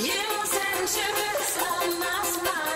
You sent you some.